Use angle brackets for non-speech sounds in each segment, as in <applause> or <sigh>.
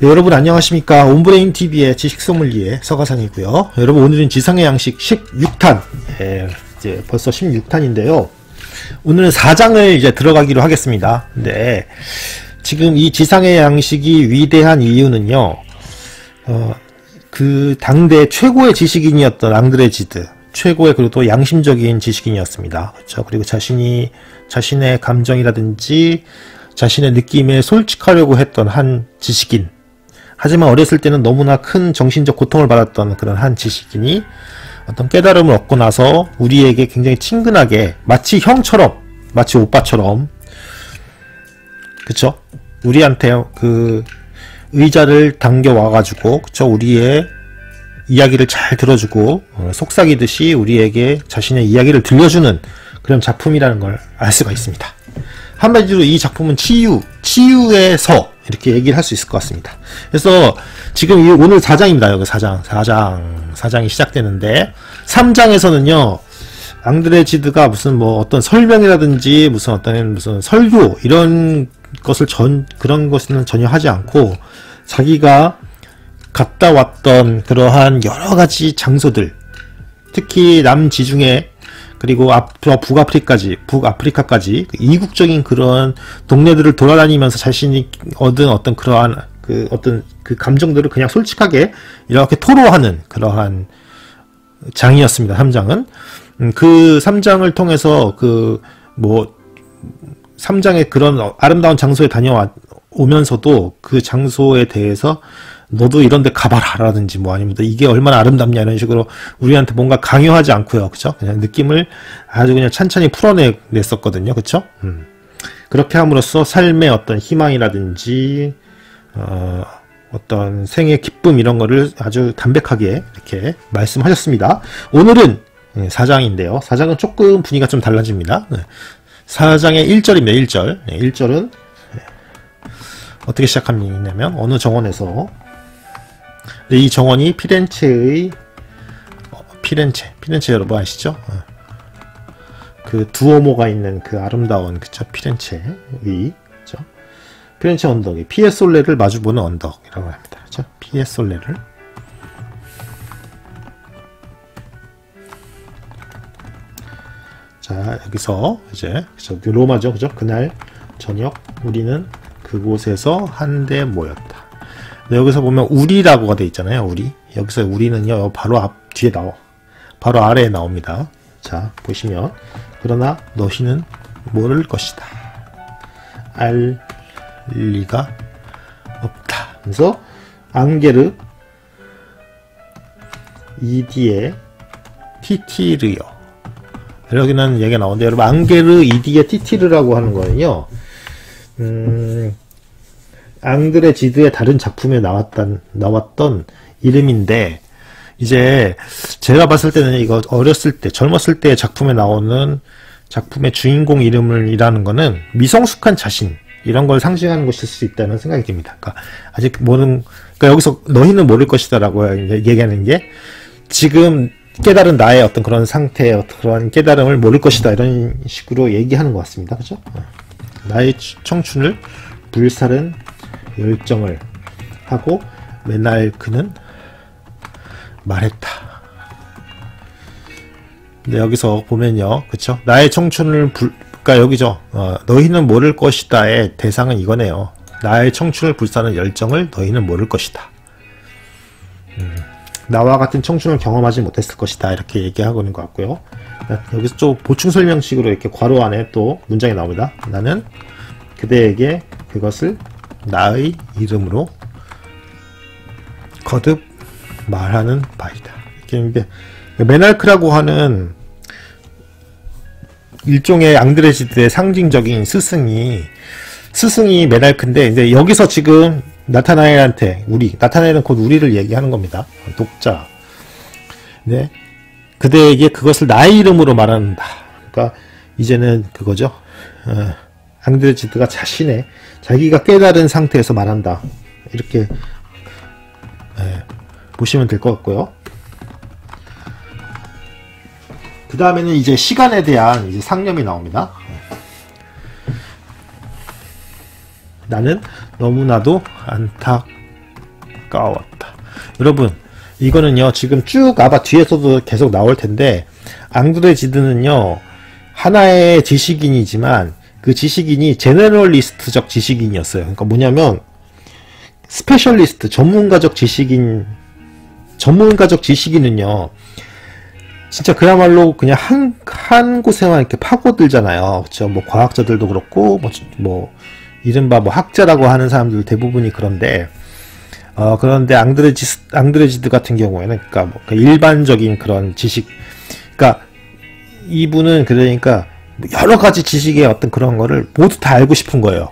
네, 여러분 안녕하십니까 온브레인 TV의 지식 소믈리에 서가상이고요. 여러분 오늘은 지상의 양식 16탄 예, 이제 벌써 16탄인데요. 오늘은 4장을 이제 들어가기로 하겠습니다. 네, 지금 이 지상의 양식이 위대한 이유는요. 어, 그 당대 최고의 지식인이었던 앙드레지드 최고의 그리고 또 양심적인 지식인이었습니다. 그렇죠. 그리고 자신이 자신의 감정이라든지 자신의 느낌에 솔직하려고 했던 한 지식인. 하지만 어렸을 때는 너무나 큰 정신적 고통을 받았던 그런 한 지식인이 어떤 깨달음을 얻고 나서 우리에게 굉장히 친근하게 마치 형처럼 마치 오빠처럼 그쵸 우리한테 그 의자를 당겨 와가지고 그쵸 우리의 이야기를 잘 들어주고 어, 속삭이듯이 우리에게 자신의 이야기를 들려주는 그런 작품이라는 걸 알 수가 있습니다. 한마디로 이 작품은 치유, 치유에서 이렇게 얘기를 할 수 있을 것 같습니다. 그래서 지금 이 오늘 4장입니다. 여기 4장, 4장, 4장이 시작되는데 3장에서는요. 앙드레지드가 무슨 뭐 어떤 설명이라든지 무슨 어떤 무슨 설교 이런 것을 전 그런 것은 전혀 하지 않고 자기가 갔다 왔던 그러한 여러 가지 장소들 특히 남지중해 그리고 앞, 북아프리까지, 북아프리카까지 그 이국적인 그런 동네들을 돌아다니면서 자신이 얻은 어떤 그러한 그 어떤 그 감정들을 그냥 솔직하게 이렇게 토로하는 그러한 장이었습니다. 3장은. 음, 그 3장을 통해서 그 뭐 3장의 그런 아름다운 장소에 다녀오면서도 그 장소에 대해서 너도 이런 데 가봐라 라든지 뭐 아니면 이게 얼마나 아름답냐 이런 식으로 우리한테 뭔가 강요하지 않고요. 그쵸? 그냥 느낌을 아주 그냥 찬찬히 풀어냈었거든요. 그쵸? 음. 그렇게 함으로써 삶의 어떤 희망이라든지 어, 어떤 생의 기쁨 이런 거를 아주 담백하게 이렇게 말씀하셨습니다. 오늘은 4장인데요. 4장은 조금 분위기가 좀 달라집니다. 4장의 1절입니다. 1절. 1절은 어떻게 시작하냐면 어느 정원에서 이 정원이 피렌체의 어, 피렌체 피렌체 여러분 아시죠? 어. 그 두오모가 있는 그 아름다운 그쵸 피렌체의 그쵸 피렌체 언덕이 피에솔레를 마주보는 언덕이라고 합니다. 그쵸 피에솔레를 자 여기서 이제 그쵸 로마죠 그죠 그날 저녁 우리는 그곳에서 한데 모였다. 네, 여기서 보면 우리라고가 돼 있잖아요. 우리. 여기서 우리는요. 바로 앞 뒤에 나와. 바로 아래에 나옵니다. 자, 보시면 그러나 너희는 모를 것이다. 알 리가 없다. 그래서 앙게르 이디에 티티르요. 여기는 얘기가 나오는데 여러분 앙게르 이디에 티티르라고 하는 거는요. 음, 앙드레 지드의 다른 작품에 나왔던, 나왔던 이름인데, 이제 제가 봤을 때는 이거 어렸을 때, 젊었을 때 작품에 나오는 작품의 주인공 이름을 이라는 거는 미성숙한 자신, 이런 걸 상징하는 것일 수 있다는 생각이 듭니다. 그러니까 아직 모르는, 그러니까 여기서 너희는 모를 것이다라고 얘기하는 게 지금 깨달은 나의 어떤 그런 상태의 어떤 그런 깨달음을 모를 것이다 이런 식으로 얘기하는 것 같습니다. 그죠? 나의 청춘을 불살은 열정을 하고 맨날 그는 말했다. 근데 여기서 보면요, 그쵸? 나의 청춘을 불, 그니까 여기죠. 어, 너희는 모를 것이다의 대상은 이거네요. 나의 청춘을 불사는 열정을 너희는 모를 것이다. 음, 나와 같은 청춘을 경험하지 못했을 것이다. 이렇게 얘기하고 있는 것 같고요. 여기서 좀 보충 설명식으로 이렇게 괄호 안에 또 문장이 나옵니다. 나는 그대에게 그것을 나의 이름으로 거듭 말하는 바이다. 이게 메날크라고 하는 일종의 앙드레지드의 상징적인 스승이 스승이 메날크인데 이제 여기서 지금 나타나엘한테 우리 나타나엘은 곧 우리를 얘기하는 겁니다. 독자. 네. 그대에게 그것을 나의 이름으로 말한다. 그러니까 이제는 그거죠. 어, 앙드레지드가 자신의 자기가 깨달은 상태에서 말한다. 이렇게 네, 보시면 될 것 같고요. 그 다음에는 이제 시간에 대한 이제 상념이 나옵니다. 나는 너무나도 안타깝다. 안타까웠다. 여러분, 이거는요, 지금 쭉 아마 뒤에서도 계속 나올 텐데, 앙드레 지드는요, 하나의 지식인이지만, 그 지식인이 generalist적 지식인이었어요. 그러니까 뭐냐면, specialist, 전문가적 지식인, 전문가적 지식인은요, 진짜 그야말로 그냥 한, 한 곳에만 이렇게 파고들잖아요. 그쵸. 뭐, 과학자들도 그렇고, 뭐, 뭐, 이른바 뭐 학자라고 하는 사람들 대부분이 그런데, 어, 그런데 앙드레지스, 앙드레지드 같은 경우에는, 그러니까 뭐, 그 일반적인 그런 지식, 그러니까 이분은 그러니까 여러 가지 지식의 어떤 그런 거를 모두 다 알고 싶은 거예요.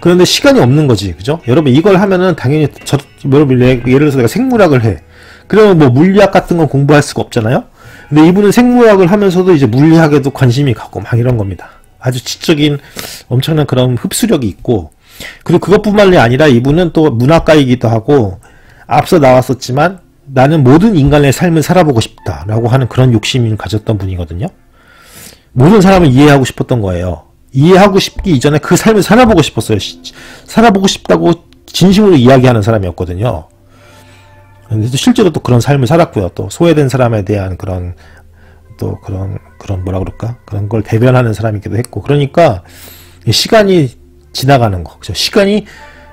그런데 시간이 없는 거지, 그죠? 여러분 이걸 하면은 당연히 저, 여러분 예를 들어서 내가 생물학을 해. 그러면 뭐 물리학 같은 건 공부할 수가 없잖아요? 근데 이분은 생물학을 하면서도 이제 물리학에도 관심이 가고 막 이런 겁니다. 아주 지적인 엄청난 그런 흡수력이 있고, 그리고 그것뿐만이 아니라 이분은 또 문학가이기도 하고, 앞서 나왔었지만, 나는 모든 인간의 삶을 살아보고 싶다라고 하는 그런 욕심을 가졌던 분이거든요. 모든 사람을 이해하고 싶었던 거예요. 이해하고 싶기 이전에 그 삶을 살아보고 싶었어요. 살아보고 싶다고 진심으로 이야기하는 사람이었거든요. 근데 실제로 또 그런 삶을 살았고요. 또 소외된 사람에 대한 그런 또 그런 그런 뭐라 그럴까 그런 걸 대변하는 사람이기도 했고 그러니까 시간이 지나가는 거 그죠 시간이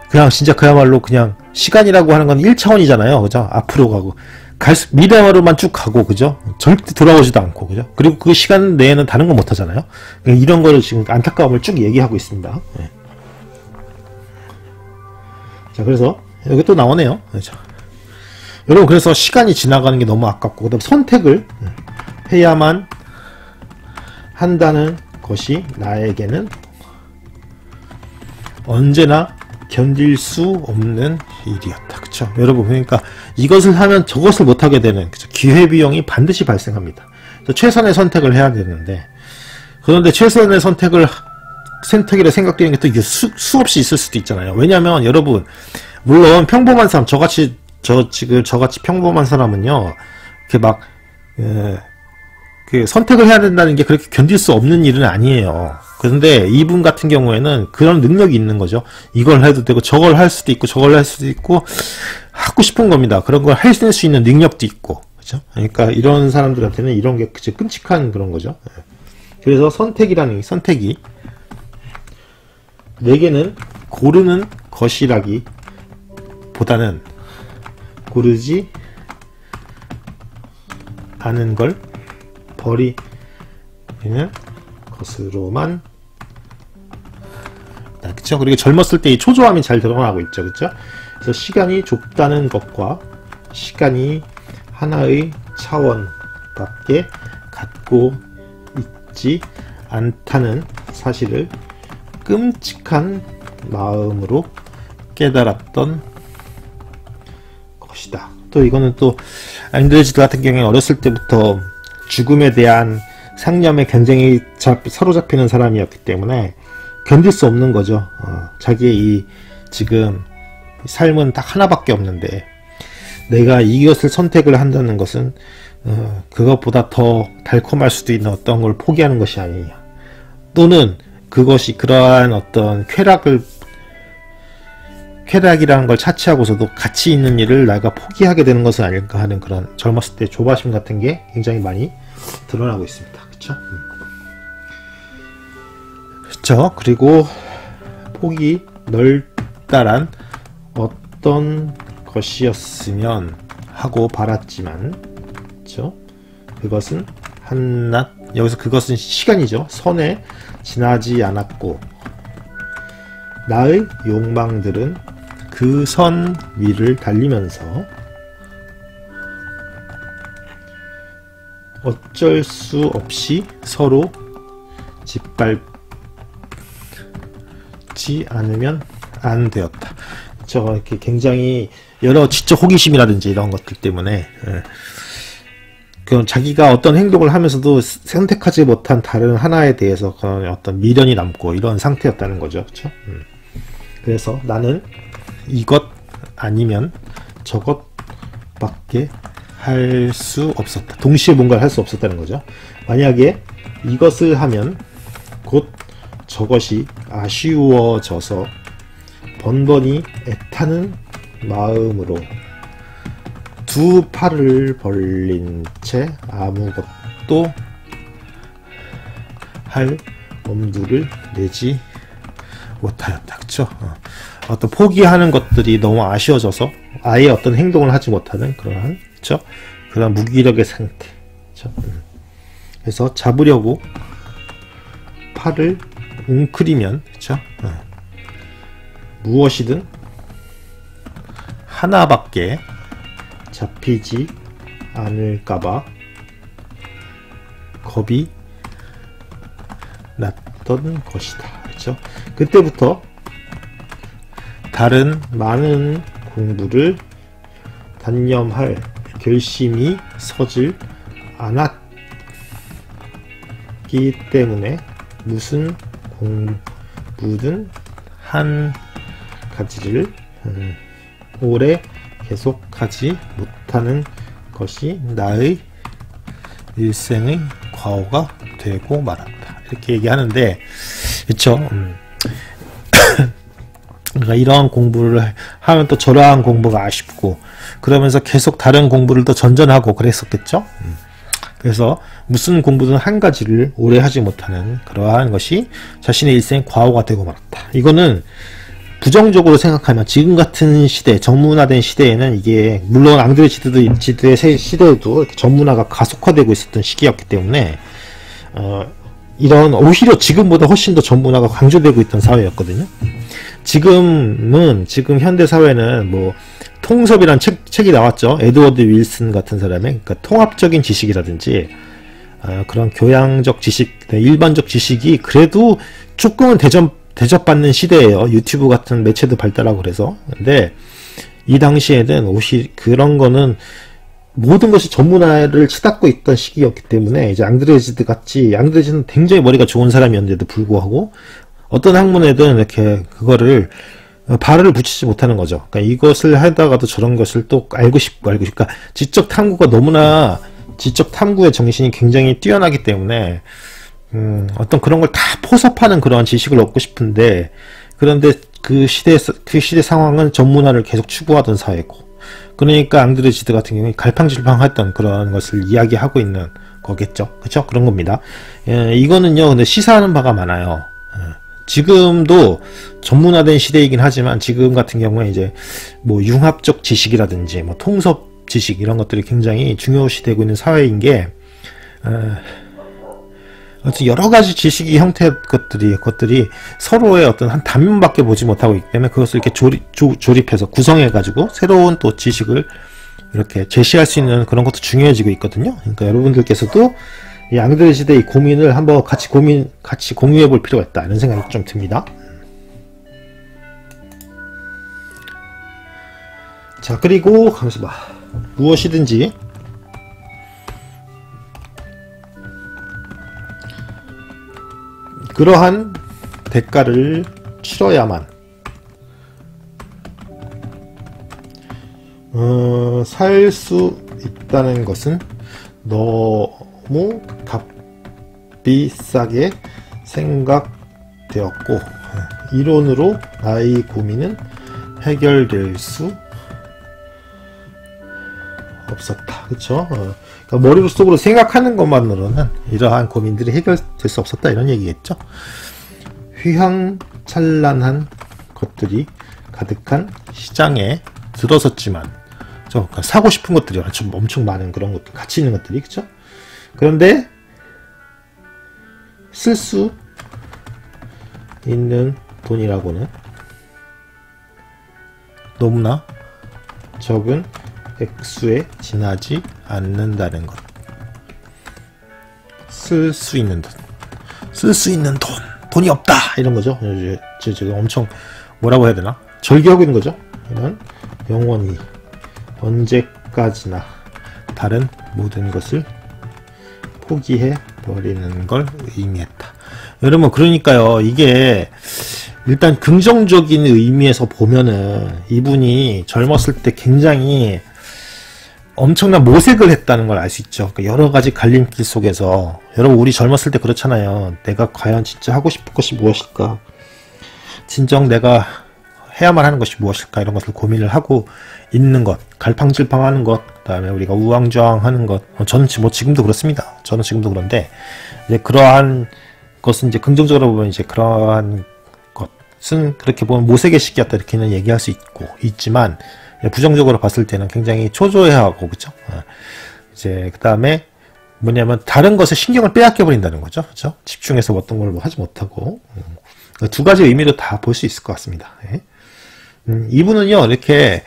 그냥 진짜 그야말로 그냥 시간이라고 하는 건 1차원이잖아요 그죠 앞으로 가고 갈 수, 미래로만 쭉 가고 그죠? 절대 돌아오지도 않고 그죠? 그리고 그 시간 내에는 다른 거못 하잖아요. 그러니까 이런 거를 지금 안타까움을 쭉 얘기하고 있습니다. 네. 자 그래서 여기 또 나오네요. 그죠 여러분 그래서 시간이 지나가는 게 너무 아깝고 그다음 선택을 해야만 한다는 것이 나에게는 언제나 견딜 수 없는 일이었다. 그쵸? 여러분, 그러니까 이것을 하면 저것을 못하게 되는, 그쵸? 기회비용이 반드시 발생합니다. 최선의 선택을 해야 되는데, 그런데 최선의 선택을, 선택이라 생각되는 게 또 수없이 있을 수도 있잖아요. 왜냐면 여러분, 물론 평범한 사람, 저같이, 저, 지금 저같이 평범한 사람은요, 이렇게 막, 예, 그 선택을 해야 된다는 게 그렇게 견딜 수 없는 일은 아니에요. 그런데 이분 같은 경우에는 그런 능력이 있는 거죠. 이걸 해도 되고 저걸 할 수도 있고 저걸 할 수도 있고 하고 싶은 겁니다. 그런 걸 할 수 있는 능력도 있고 그죠? 그러니까 이런 사람들한테는 이런 게 끔찍한 그런 거죠. 예. 그래서 선택이라는 선택이 내게는 고르는 것이라기 보다는 고르지 않은 걸 버리는 것으로만 그쵸? 그리고 젊었을 때 이 초조함이 잘 드러나고 있죠. 그쵸? 그래서 시간이 좁다는 것과 시간이 하나의 차원밖에 갖고 있지 않다는 사실을 끔찍한 마음으로 깨달았던 것이다. 또 이거는 또 앙드레 지드 같은 경우에 어렸을 때부터 죽음에 대한 상념에 굉장히 사로잡히는 사람이었기 때문에 견딜 수 없는 거죠. 어, 자기의 이 지금 삶은 딱 하나밖에 없는데 내가 이것을 선택을 한다는 것은 어, 그것보다 더 달콤할 수도 있는 어떤 걸 포기하는 것이 아니냐. 또는 그것이 그러한 어떤 쾌락을 쾌락이라는 걸 차치하고서도 가치 있는 일을 내가 포기하게 되는 것은 아닐까 하는 그런 젊었을 때 조바심 같은 게 굉장히 많이 드러나고 있습니다. 음. 그쵸? 그리고 폭이 넓다란 어떤 것이었으면 하고 바랐지만, 그쵸? 그것은 한낱, 여기서 그것은 시간이죠. 선에 지나지 않았고, 나의 욕망들은 그 선 위를 달리면서 어쩔 수 없이 서로 짓밟 지 않으면 안 되었다. 저 이렇게 굉장히 여러 지적 호기심이라든지 이런 것들 때문에 예. 그 자기가 어떤 행동을 하면서도 선택하지 못한 다른 하나에 대해서 그런 어떤 미련이 남고 이런 상태였다는 거죠. 그렇죠? 음. 그래서 나는 이것 아니면 저것밖에 할 수 없었다. 동시에 뭔가를 할 수 없었다는 거죠. 만약에 이것을 하면 곧 저것이 아쉬워져서 번번이 애타는 마음으로 두 팔을 벌린 채 아무것도 할 엄두를 내지 못하였다. 그쵸? 어. 떤 포기하는 것들이 너무 아쉬워져서 아예 어떤 행동을 하지 못하는 그러한, 그쵸? 그런 무기력의 상태. 그쵸? 음. 그래서 잡으려고 팔을 웅크리면, 그쵸? 어. 무엇이든 하나밖에 잡히지 않을까봐 겁이 났던 것이다. 그렇죠? 그때부터 다른 많은 공부를 단념할 결심이 서질 않았기 때문에 무슨 공부든 한 가지를 음, 오래 계속하지 못하는 것이 나의 일생의 과오가 되고 말았다. 이렇게 얘기하는데, 그쵸? 음. <coughs> 그러니까 이러한 공부를 하면 또 저러한 공부가 아쉽고, 그러면서 계속 다른 공부를 또 전전하고 그랬었겠죠? 음. 그래서 무슨 공부든 한 가지를 오래 하지 못하는 그러한 것이 자신의 일생의 과오가 되고 말았다. 이거는 부정적으로 생각하면 지금 같은 시대, 전문화된 시대에는 이게 물론 앙드레지드도 지드의 시대에도 전문화가 가속화되고 있었던 시기였기 때문에 어, 이런 오히려 지금보다 훨씬 더 전문화가 강조되고 있던 사회였거든요. 지금은 지금 현대 사회는 뭐 통섭이란 책, 책이 나왔죠. 에드워드 윌슨 같은 사람의 그러니까 통합적인 지식이라든지 어, 그런 교양적 지식, 일반적 지식이 그래도 조금은 대전 대접받는 시대예요. 유튜브 같은 매체도 발달하고 그래서. 근데 이 당시에는 옷이 그런 거는 모든 것이 전문화를 치닫고 있던 시기였기 때문에 이제 앙드레지드 같이 앙드레지드는 굉장히 머리가 좋은 사람이었는데도 불구하고 어떤 학문에든 이렇게 그거를 발을 붙이지 못하는 거죠. 그러니까 이것을 하다가도 저런 것을 또 알고 싶고 알고 싶고 그러니까 지적 탐구가 너무나 지적 탐구의 정신이 굉장히 뛰어나기 때문에 음, 어떤 그런 걸 다 포섭하는 그런 지식을 얻고 싶은데 그런데 그 시대 그 시대 상황은 전문화를 계속 추구하던 사회고 그러니까 앙드레 지드 같은 경우에 갈팡질팡했던 그런 것을 이야기하고 있는 거겠죠. 그렇죠? 그런 겁니다. 예, 이거는요 근데 시사하는 바가 많아요. 예, 지금도 전문화된 시대이긴 하지만 지금 같은 경우에 이제 뭐 융합적 지식이라든지 뭐 통섭 지식 이런 것들이 굉장히 중요시되고 있는 사회인 게 어, 여러 가지 지식의 형태 것들이 것들이 서로의 어떤 한 단면밖에 보지 못하고 있기 때문에 그것을 이렇게 조립, 조, 조립해서 구성해 가지고 새로운 또 지식을 이렇게 제시할 수 있는 그런 것도 중요해지고 있거든요. 그러니까 여러분들께서도 이 앙드레 시대의 고민을 한번 같이 고민 같이 공유해 볼 필요가 있다. 이런 생각이 좀 듭니다. 자 그리고 가면서 봐. 무엇이든지. 그러한 대가를 치러야만 어, 살 수 있다는 것은 너 무 값비싸게 생각되었고 이론으로 나의 고민은 해결될 수 없었다. 그쵸? 어, 그러니까 머릿속으로 생각하는 것만으로는 이러한 고민들이 해결될 수 없었다. 이런 얘기겠죠? 휘황찬란한 것들이 가득한 시장에 들어섰지만, 저 사고 싶은 것들이 엄청 많은 그런 것들, 가치 있는 것들이, 그쵸? 그런데, 쓸 수 있는 돈이라고는 너무나 적은 액수에 지나지 않는다는 것. 쓸 수 있는 돈. 쓸 수 있는 돈. 돈이 없다! 이런 거죠. 지금 엄청 뭐라고 해야 되나? 절개하고 있는 거죠. 이는 영원히 언제까지나 다른 모든 것을 포기해 버리는 걸 의미했다. 여러분 그러니까요. 이게 일단 긍정적인 의미에서 보면은 이분이 젊었을 때 굉장히 엄청난 모색을 했다는 걸 알 수 있죠. 그러니까 여러 가지 갈림길 속에서 여러분 우리 젊었을 때 그렇잖아요. 내가 과연 진짜 하고 싶은 것이 무엇일까? 진정 내가 해야만 하는 것이 무엇일까 이런 것을 고민을 하고 있는 것, 갈팡질팡하는 것, 그다음에 우리가 우왕좌왕하는 것. 어, 저는 뭐 지금도 그렇습니다. 저는 지금도 그런데 이제 그러한 것은 이제 긍정적으로 보면 이제 그러한 것은 그렇게 보면 모세계 시기였다 이렇게는 얘기할 수 있고 있지만 부정적으로 봤을 때는 굉장히 초조해하고 그죠. 어, 이제 그 다음에 뭐냐면 다른 것에 신경을 빼앗겨 버린다는 거죠. 그죠? 집중해서 어떤 걸 뭐 하지 못하고 음, 두 가지 의미로 다 볼 수 있을 것 같습니다. 예. 음, 이분은요 이렇게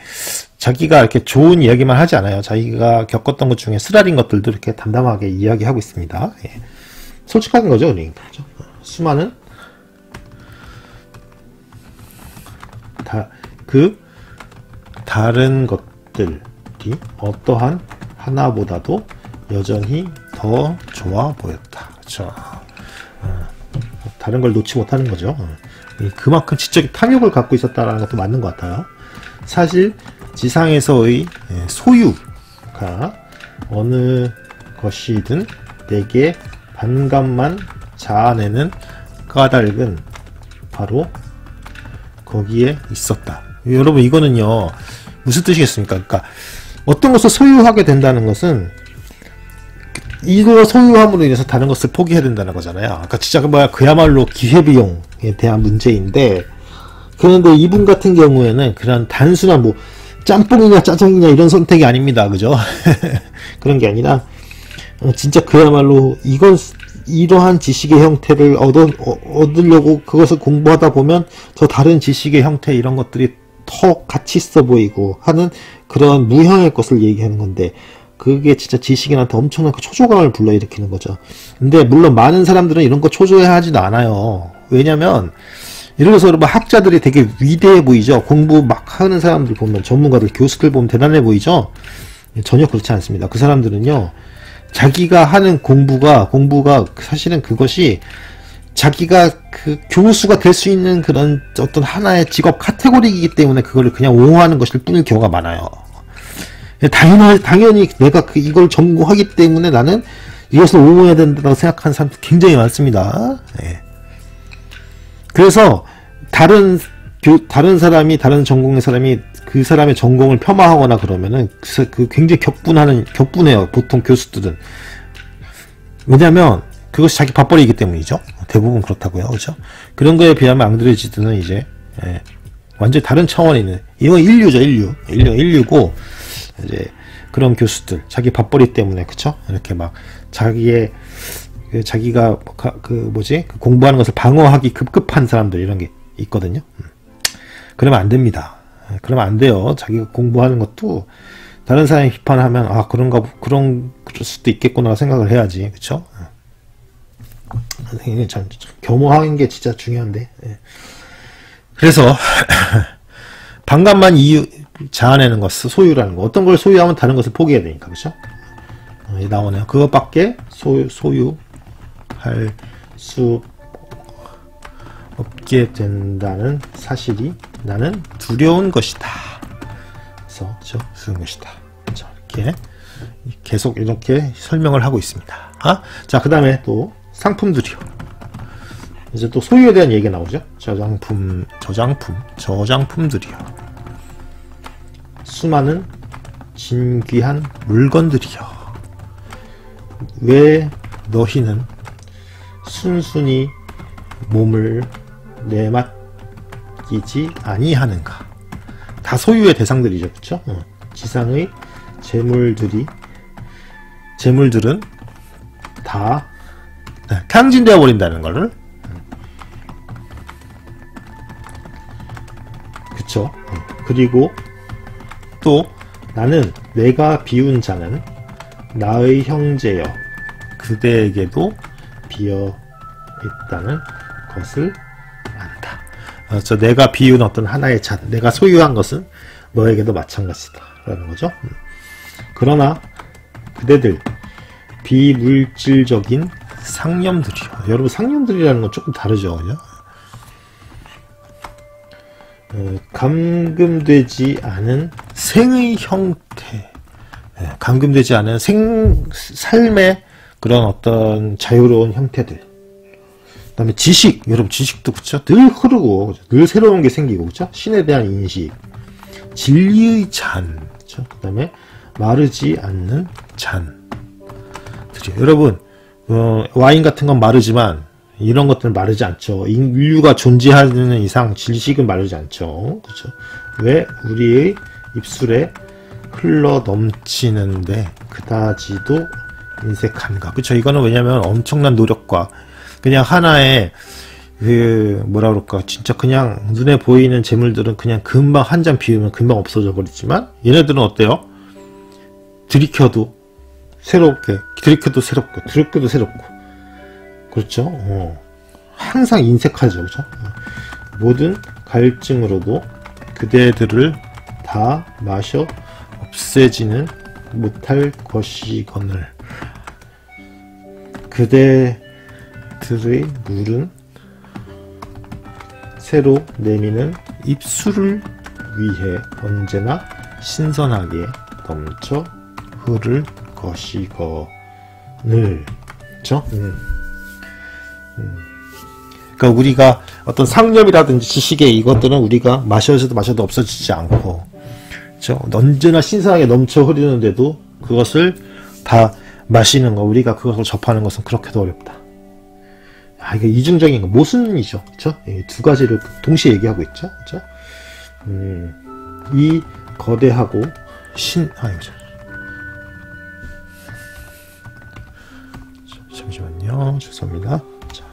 자기가 이렇게 좋은 이야기만 하지 않아요. 자기가 겪었던 것 중에 쓰라린 것들도 이렇게 담담하게 이야기하고 있습니다. 예. 솔직한 거죠, 그러니까. 수많은 다 그 다른 것들이 어떠한 하나보다도 여전히 더 좋아 보였다. 그렇죠. 어, 다른 걸 놓지 못하는 거죠. 어, 그만큼 지적인 탐욕을 갖고 있었다는 것도 맞는 것 같아요. 사실 지상에서의 예, 소유가 어느 것이든 내게 반감만 자아내는 까닭은 바로 거기에 있었다. 여러분 이거는요 무슨 뜻이겠습니까? 그러니까 어떤 것을 소유하게 된다는 것은 이거 소유함으로 인해서 다른 것을 포기해야 된다는 거잖아요. 그러니까 진짜 그 그야말로 기회비용에 대한 문제인데 그런데 이분 같은 경우에는 그런 단순한 뭐 짬뽕이냐 짜장이냐 이런 선택이 아닙니다. 그죠? <laughs> 그런 게 아니라 어, 진짜 그야말로 이건 이러한 지식의 형태를 얻어, 어, 얻으려고 그것을 공부하다 보면 더 다른 지식의 형태 이런 것들이 더 가치 있어 보이고 하는 그런 무형의 것을 얘기하는 건데 그게 진짜 지식인한테 엄청난 그 초조감을 불러일으키는 거죠. 근데 물론 많은 사람들은 이런 거 초조해 하지도 않아요. 왜냐면 예를 들어서 뭐 학자들이 되게 위대해 보이죠. 공부 막 하는 사람들 보면 전문가들 교수들 보면 대단해 보이죠. 전혀 그렇지 않습니다. 그 사람들은요. 자기가 하는 공부가 공부가 사실은 그것이 자기가 그 교수가 될 수 있는 그런 어떤 하나의 직업 카테고리이기 때문에 그거를 그냥 옹호하는 것일 뿐일 경우가 많아요. 당연히 당연히 내가 그 이걸 전공하기 때문에 나는 이것을 옹호해야 된다고 생각하는 사람들 굉장히 많습니다. 네. 그래서 다른 교, 다른 사람이 다른 전공의 사람이 그 사람의 전공을 폄하하거나 그러면은 그, 그 굉장히 격분하는 격분해요. 보통 교수들은 왜냐하면 그것이 자기 밥벌이이기 때문이죠. 대부분 그렇다고요, 그렇죠? 그런 거에 비하면 앙드레지드는 이제 예, 완전히 다른 차원에 있는 이건 인류죠, 인류, 인류, 인류고 이제 그런 교수들 자기 밥벌이 때문에 그쵸? 이렇게 막 자기의 그 자기가 그 뭐지 그 공부하는 것을 방어하기 급급한 사람들 이런 게 있거든요. 음. 그러면 안 됩니다. 예, 그러면 안 돼요. 자기가 공부하는 것도 다른 사람이 비판하면 아 그런가 그런 그럴 수도 있겠구나 생각을 해야지 그쵸? 선생님이 참, 참 겸허한 게 진짜 중요한데 예. 그래서 <coughs> 반감만 이유 자아내는 것 소유라는 거 어떤 걸 소유하면 다른 것을 포기해야 되니까? 어, 나오네요. 그것밖에 소유, 소유 할 수 없게 된다는 사실이 나는 두려운 것이다. 그래서 저 두려운 것이다. 자, 이렇게 계속 이렇게 설명을 하고 있습니다. 아? 자, 그 다음에 또 상품들이요. 이제 또 소유에 대한 얘기가 나오죠. 저장품, 저장품, 저장품들이요. 수많은 진귀한 물건들이요. 왜 너희는 순순히 몸을 내맡기지 아니하는가? 다 소유의 대상들이죠, 그렇죠? 어. 지상의 재물들이 재물들은 다 네, 탕진되어 버린다는 것을 그쵸? 그리고 또 나는 내가 비운 자는 나의 형제여 그대에게도 비어 있다는 것을 안다. 어, 저 내가 비운 어떤 하나의 잔, 내가 소유한 것은 너에게도 마찬가지다. 라는 거죠. 음. 그러나 그대들 비물질적인 상념들이요. 여러분 상념들이라는 건 조금 다르죠. 그죠? 어, 감금되지 않은 생의 형태, 예, 감금되지 않은 생 삶의 그런 어떤 자유로운 형태들 다음에 지식, 여러분 지식도 그쵸? 늘 흐르고, 늘 새로운 게 생기고, 그쵸? 신에 대한 인식, 진리의 잔, 그쵸? 그 다음에 마르지 않는 잔. 그죠? 여러분, 어, 와인 같은 건 마르지만, 이런 것들은 마르지 않죠. 인류가 존재하는 이상 지식은 마르지 않죠. 그쵸? 왜? 우리의 입술에 흘러 넘치는데, 그다지도 인색한가. 그쵸? 이거는 왜냐면 엄청난 노력과, 그냥 하나의 그 뭐라 그럴까 진짜 그냥 눈에 보이는 재물들은 그냥 금방 한 잔 비우면 금방 없어져 버리지만 얘네들은 어때요? 들이켜도 새롭게 들이켜도 새롭고 들이켜도 새롭고 그렇죠? 어. 항상 인색하죠 그렇죠? 모든 갈증으로도 그대들을 다 마셔 없애지는 못할 것이거늘 그대 들의 물은 새로 내미는 입술을 위해 언제나 신선하게 넘쳐 흐를 것이거늘 그쵸? 음. 음. 그러니까 우리가 어떤 상념이라든지 지식의 이것들은 우리가 마셔도 마셔도 없어지지 않고 그쵸? 언제나 신선하게 넘쳐 흐르는데도 그것을 다 마시는 거 우리가 그것을 접하는 것은 그렇게도 어렵다. 아, 이게 이중적인 거, 모순이죠. 예, 두 가지를 동시에 얘기하고 있죠. 그쵸? 음, 이 거대하고 신, 아, 이거 잠시만요. 죄송합니다. 자,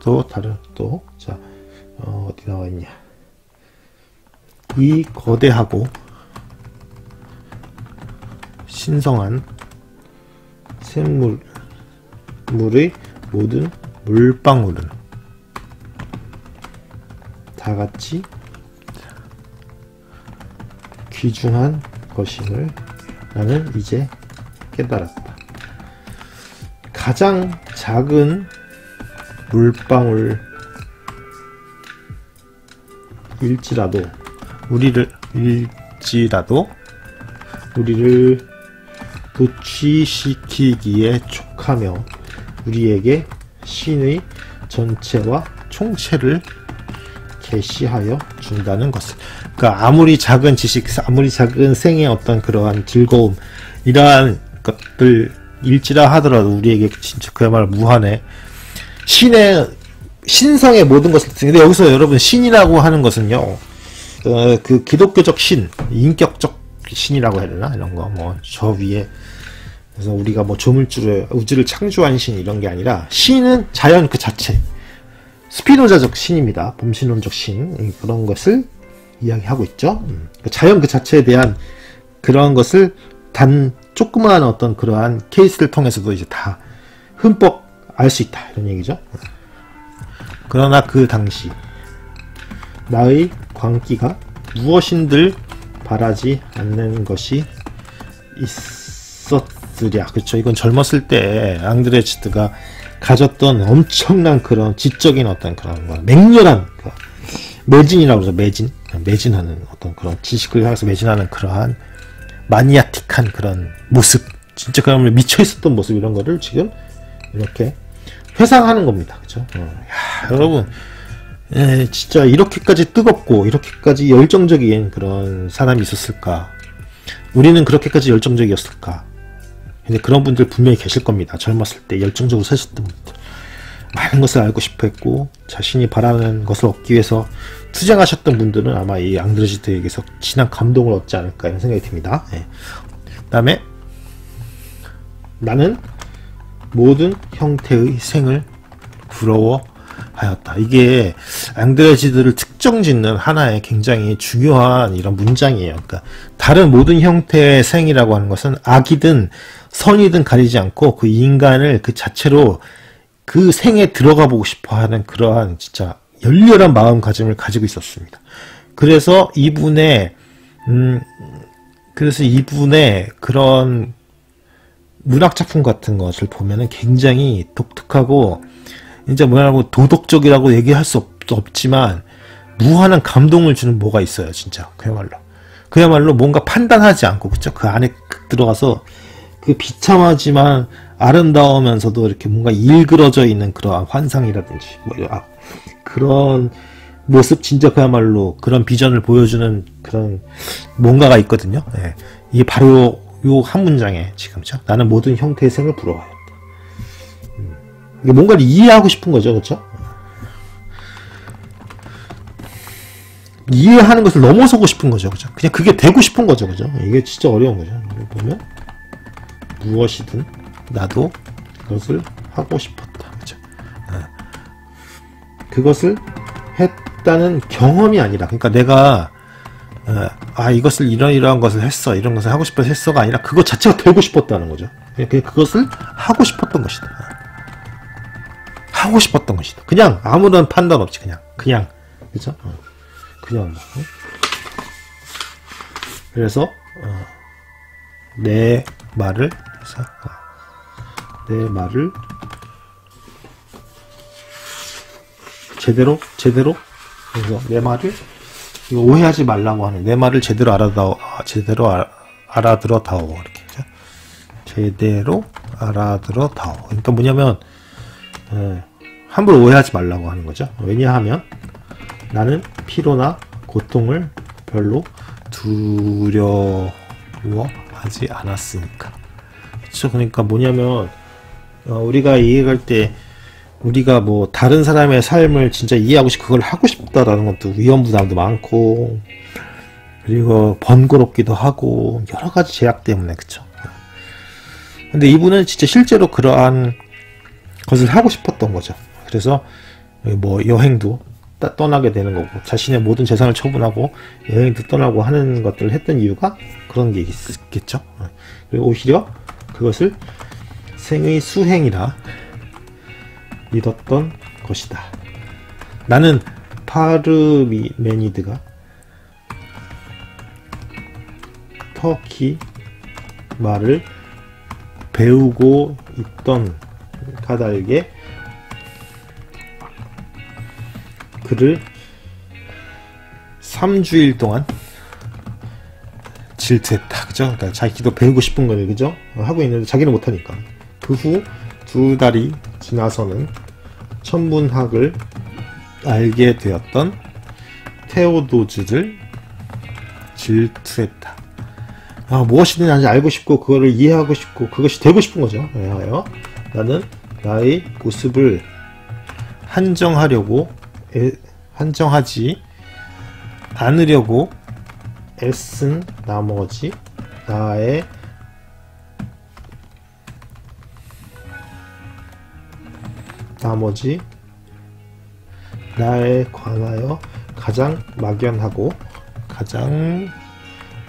또 다른, 또, 자, 어, 어디 나와 있냐. 이 거대하고 신성한 샘물, 물의 모든 물방울은 다 같이 귀중한 것임을 나는 이제 깨달았다. 가장 작은 물방울 일지라도 우리를 일지라도 우리를 도취시키기에 촉하며 우리에게 신의 전체와 총체를 계시하여 준다는 것을. 그러니까 아무리 작은 지식, 아무리 작은 생의 어떤 그러한 즐거움, 이러한 것들 일지라 하더라도 우리에게 진짜 그야말로 무한해. 신의 신성의 모든 것을 근데 여기서 여러분 신이라고 하는 것은요. 어, 그 기독교적 신, 인격적 신이라고 해야 되나 이런 거 뭐 저 위에 그래서 우리가 뭐 조물주를 우주를 창조한 신 이런 게 아니라 신은 자연 그 자체 스피노자적 신입니다. 봄신론적 신 그런 것을 이야기하고 있죠. 음. 그 자연 그 자체에 대한 그러한 것을 단 조그마한 어떤 그러한 케이스를 통해서도 이제 다 흠뻑 알 수 있다 이런 얘기죠. 그러나 그 당시 나의 광기가 무엇인들 바라지 않는 것이 있었 쓰랴. 그렇죠 이건 젊었을 때 앙드레치트가 가졌던 엄청난 그런 지적인 어떤 그런 거 맹렬한 그 매진이라고 그러죠. 매진? 매진하는 어떤 그런 지식을 향해서 매진하는 그러한 마니아틱한 그런 모습. 진짜 그야말로 미쳐 있었던 모습 이런 거를 지금 이렇게 회상하는 겁니다. 그죠 어. 야, 여러분 에, 진짜 이렇게까지 뜨겁고 이렇게까지 열정적인 그런 사람이 있었을까 우리는 그렇게까지 열정적이었을까 근데 그런 분들 분명히 계실 겁니다. 젊었을 때 열정적으로 사셨던 분들. 많은 것을 알고 싶어 했고, 자신이 바라는 것을 얻기 위해서 투쟁하셨던 분들은 아마 이 앙드레지트에게서 진한 감동을 얻지 않을까 이런 생각이 듭니다. 네. 그 다음에, 나는 모든 형태의 생을 부러워 하였다. 이게 앙드레지드를 특정 짓는 하나의 굉장히 중요한 이런 문장이에요. 그러니까 다른 모든 형태의 생이라고 하는 것은 악이든 선이든 가리지 않고 그 인간을 그 자체로 그 생에 들어가 보고 싶어 하는 그러한 진짜 열렬한 마음가짐을 가지고 있었습니다. 그래서 이분의, 음, 그래서 이분의 그런 문학 작품 같은 것을 보면은 굉장히 독특하고, 이제 뭐라고 도덕적이라고 얘기할 수 없, 지만 무한한 감동을 주는 뭐가 있어요, 진짜. 그야말로. 그야말로 뭔가 판단하지 않고, 그쵸? 그 안에 들어가서 그 비참하지만 아름다우면서도 이렇게 뭔가 일그러져 있는 그러한 환상이라든지 뭐 아, 그런 모습 진짜 그야말로 그런 비전을 보여주는 그런 뭔가가 있거든요. 예. 이게 바로 요 한 문장에 지금 죠. 나는 모든 형태의 생을. 이게 뭔가를 이해하고 싶은 거죠, 그렇죠? 이해하는 것을 넘어서고 싶은 거죠, 그죠? 그냥 그게 되고 싶은 거죠, 그죠? 이게 진짜 어려운 거죠. 보면 무엇이든 나도 그것을 하고 싶었다, 그죠? 네. 그것을 했다는 경험이 아니라, 그러니까 내가 어, 아 이것을 이러이러한 것을 했어 이런 것을 하고 싶어서 했어가 아니라 그것 자체가 되고 싶었다는 거죠. 그냥 그것을 하고 싶었던 것이다. 하고 싶었던 것이다. 그냥 아무런 판단 없이 그냥 그냥 그죠? 어. 그냥 뭐. 그래서 어, 내 말을 어, 내 말을 제대로 제대로 그래서 내 말을 오해하지 말라고 하는 내 말을 제대로 알아다오 제대로 아, 알아들어 다오 이렇게 제대로 알아들어 다오 그러니까 뭐냐면 에, 함부로 오해하지 말라고 하는 거죠. 왜냐하면 나는 피로나 고통을 별로 두려워하지 않았으니까. 그렇죠 그러니까 뭐냐면 어, 우리가 이해할 때 우리가 뭐 다른 사람의 삶을 진짜 이해하고 싶 그걸 하고 싶다라는 것도 위험 부담도 많고 그리고 번거롭기도 하고 여러 가지 제약 때문에 그쵸? 근데 이분은 진짜 실제로 그러한 것을 하고 싶었던 거죠 그래서 뭐 여행도 떠나게 되는 거고 자신의 모든 재산을 처분하고 여행도 떠나고 하는 것들을 했던 이유가 그런 게 있겠죠 그리고 오히려 그것을 생의 수행이라 믿었던 것이다. 나는 파르미메니드가 터키 말을 배우고 있던 까닭에 그를 3주일 동안 질투했다. 그죠? 그러니까 자기도 배우고 싶은 거를, 그죠? 하고 있는데 자기는 못하니까. 그 후 두 달이 지나서는 천문학을 알게 되었던 테오도즈를 질투했다. 아, 무엇이든 아직 알고 싶고 그거를 이해하고 싶고 그것이 되고 싶은 거죠. 왜냐하여 나는 나의 모습을 한정하려고 애, 한정하지 않으려고 애쓴 나머지 나의 나머지 나에 관하여 가장 막연하고 가장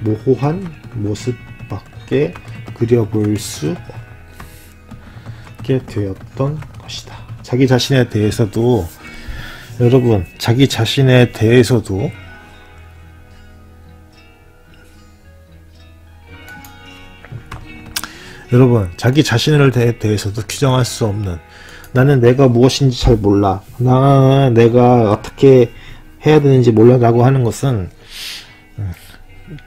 모호한 모습밖에 그려볼 수 없게 되었던 것이다. 자기 자신에 대해서도 여러분 자기 자신에 대해서도 여러분 자기 자신을 대해서도 규정할 수 없는 나는 내가 무엇인지 잘 몰라. 나 내가 어떻게 해야 되는지 몰라 라고 하는 것은 음,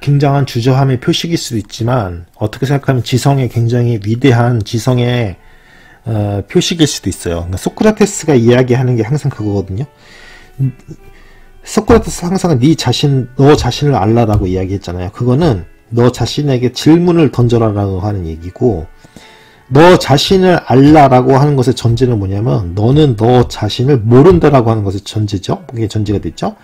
굉장한 주저함의 표식일 수도 있지만 어떻게 생각하면 지성의 굉장히 위대한 지성의 어, 표식일 수도 있어요. 그러니까 소크라테스가 이야기하는 게 항상 그거거든요. 소크라테스 항상 네 자신, 너 자신을 알라라고 이야기했잖아요. 그거는 너 자신에게 질문을 던져라라고 하는 얘기고 너 자신을 알라라고 하는 것의 전제는 뭐냐면 너는 너 자신을 모른다라고 하는 것의 전제죠. 그게 전제가 됐죠.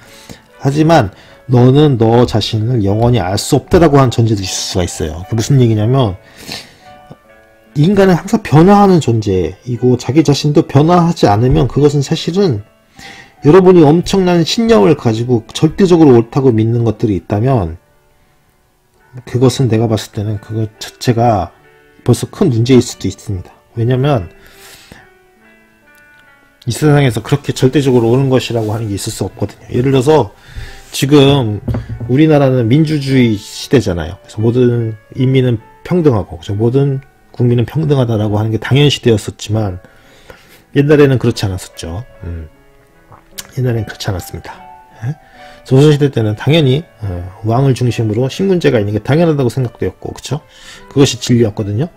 하지만 너는 너 자신을 영원히 알 수 없다라고 하는 전제도 있을 수가 있어요. 무슨 얘기냐면 인간은 항상 변화하는 존재이고 자기 자신도 변화하지 않으면 그것은 사실은 여러분이 엄청난 신념을 가지고 절대적으로 옳다고 믿는 것들이 있다면 그것은 내가 봤을 때는 그것 자체가 벌써 큰 문제일 수도 있습니다. 왜냐면 이 세상에서 그렇게 절대적으로 오는 것이라고 하는 게 있을 수 없거든요. 예를 들어서 지금 우리나라는 민주주의 시대잖아요. 그래서 모든 인민은 평등하고 모든 국민은 평등하다라고 하는 게 당연시되었었지만 옛날에는 그렇지 않았었죠. 음. 옛날에는 그렇지 않았습니다. 예? 조선시대 때는 당연히 어, 왕을 중심으로 신문제가 있는 게 당연하다고 생각되었고 그쵸? 그것이 진리였거든요.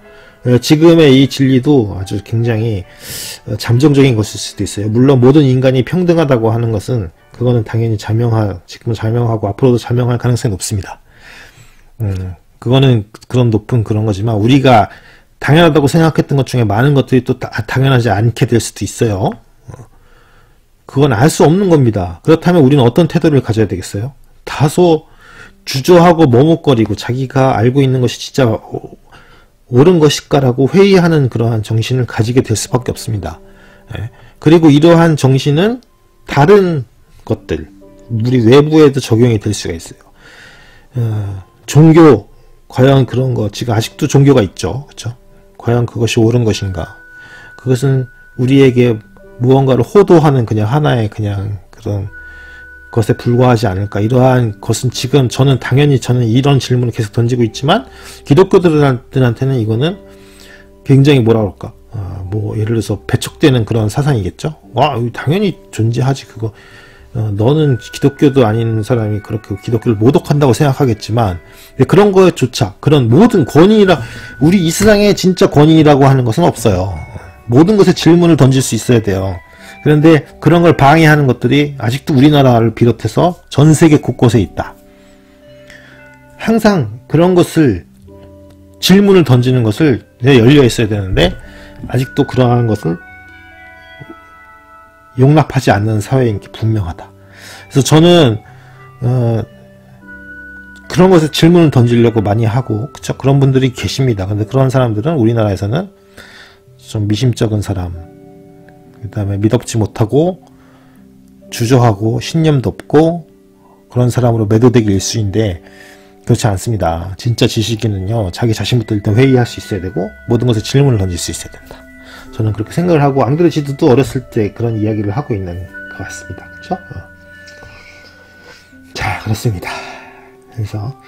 어, 지금의 이 진리도 아주 굉장히 어, 잠정적인 것일 수도 있어요. 물론 모든 인간이 평등하다고 하는 것은 그거는 당연히 자명하 지금은 자명하고 앞으로도 자명할 가능성이 높습니다. 음, 그거는 그런 높은 그런 거지만 우리가 당연하다고 생각했던 것 중에 많은 것들이 또 다, 당연하지 않게 될 수도 있어요. 어, 그건 알 수 없는 겁니다. 그렇다면 우리는 어떤 태도를 가져야 되겠어요? 다소 주저하고 머뭇거리고 자기가 알고 있는 것이 진짜 옳은 것일까라고 회의하는 그러한 정신을 가지게 될 수밖에 없습니다. 예. 그리고 이러한 정신은 다른 것들, 우리 외부에도 적용이 될 수가 있어요. 어, 종교, 과연 그런 거, 지금 아직도 종교가 있죠. 그렇죠? 과연 그것이 옳은 것인가? 그것은 우리에게 무언가를 호도하는 그냥 하나의 그냥 그런 것에 불과하지 않을까. 이러한 것은 지금 저는 당연히 저는 이런 질문을 계속 던지고 있지만 기독교들한테는 이거는 굉장히 뭐라 그럴까. 어, 뭐 예를 들어서 배척되는 그런 사상이겠죠. 와 당연히 존재하지 그거. 어, 너는 기독교도 아닌 사람이 그렇게 기독교를 모독한다고 생각하겠지만 그런 거조차 그런 모든 권위라 우리 이 세상에 진짜 권위라고 하는 것은 없어요. 모든 것에 질문을 던질 수 있어야 돼요. 그런데 그런 걸 방해하는 것들이 아직도 우리나라를 비롯해서 전 세계 곳곳에 있다. 항상 그런 것을 질문을 던지는 것을 열려 있어야 되는데 아직도 그러한 것을 용납하지 않는 사회인 게 분명하다. 그래서 저는 어, 그런 것에 질문을 던지려고 많이 하고 그쵸 그런 분들이 계십니다. 근데 그런 사람들은 우리나라에서는 좀 미심쩍은 사람, 그 다음에 믿업지 못하고 주저하고 신념도 없고 그런 사람으로 매도되기 일수인데 그렇지 않습니다. 진짜 지식인은요 자기 자신부터 일단 회의할 수 있어야 되고 모든 것에 질문을 던질 수 있어야 된다. 저는 그렇게 생각을 하고 앙드레지드도 어렸을 때 그런 이야기를 하고 있는 것 같습니다. 그렇죠? 어. 자 그렇습니다. 그래서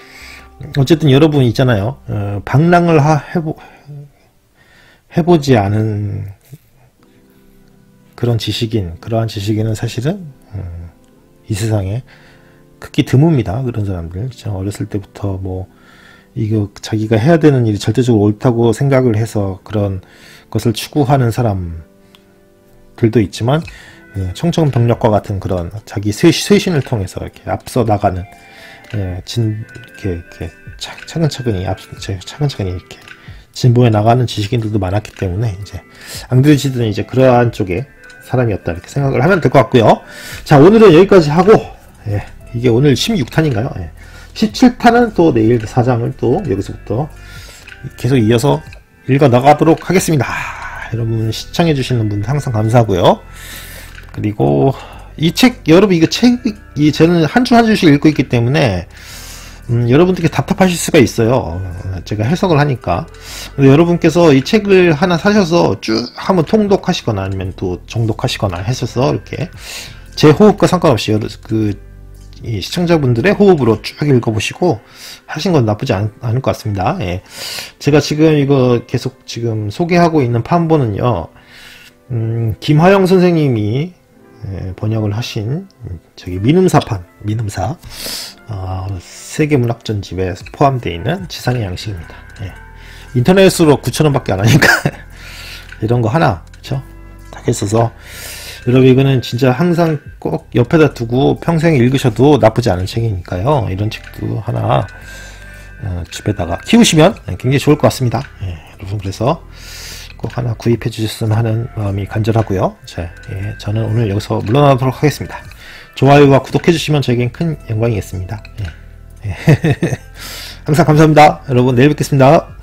어쨌든 여러분 있잖아요. 어, 방랑을 하, 해보, 해보지 않은 그런 지식인, 그러한 지식인은 사실은 음, 이 세상에 극히 드뭅니다. 그런 사람들. 어렸을 때부터 뭐 이거 자기가 해야 되는 일이 절대적으로 옳다고 생각을 해서 그런 것을 추구하는 사람들도 있지만 예, 청천벽력과 같은 그런 자기 쇄신, 을 통해서 이렇게 앞서 나가는 예, 진 이렇게, 이렇게 차근차근히 앞 차근차근히 이렇게 진보해 나가는 지식인들도 많았기 때문에 이제 앙드리지드는 이제 그러한 쪽에 사람이었다 이렇게 생각을 하면 될 것 같고요. 자 오늘은 여기까지 하고 예, 이게 오늘 16탄인가요? 예. 17탄은 또 내일 4장을 또 여기서부터 계속 이어서 읽어 나가도록 하겠습니다. 여러분 시청해 주시는 분들 항상 감사하고요. 그리고 이 책 여러분 이거 책이 저는 한주한 주씩 읽고 있기 때문에 음, 여러분들께 답답하실 수가 있어요. 제가 해석을 하니까. 여러분께서 이 책을 하나 사셔서 쭉 한번 통독하시거나 아니면 또 정독하시거나 하셔서 이렇게 제 호흡과 상관없이 그 시청자분들의 호흡으로 쭉 읽어보시고 하신 건 나쁘지 않, 을것 같습니다. 예. 제가 지금 이거 계속 지금 소개하고 있는 판본은요, 음, 김화영 선생님이 예, 번역을 하신 저기 민음사판, 민음사 어, 세계문학전집에 포함되어 있는 지상의 양식입니다. 예. 인터넷으로 9천원밖에 안 하니까 <laughs> 이런 거 하나 그쵸? 딱 했어서 여러분 이거는 진짜 항상 꼭 옆에다 두고 평생 읽으셔도 나쁘지 않은 책이니까요. 이런 책도 하나 어, 집에다가 키우시면 굉장히 좋을 것 같습니다. 예, 여러분 그래서 꼭 하나 구입해 주셨으면 하는 마음이 간절하고요. 자, 예, 저는 오늘 여기서 물러나도록 하겠습니다. 좋아요와 구독해 주시면 저에겐 큰 영광이겠습니다. 예. 예. <laughs> 항상 감사합니다. 여러분 내일 뵙겠습니다.